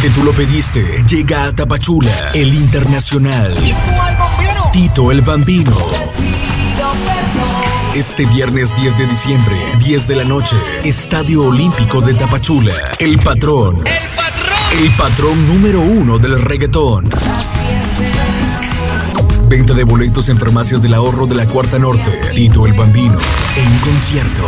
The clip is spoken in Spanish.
Porque tú lo pediste, llega a Tapachula, el internacional. Tito el Bambino. Este viernes 10 de diciembre, 10 de la noche, Estadio Olímpico de Tapachula. El patrón. El patrón. El patrón número uno del reggaetón. Venta de boletos en farmacias del ahorro de la Cuarta Norte. Tito el Bambino. En concierto.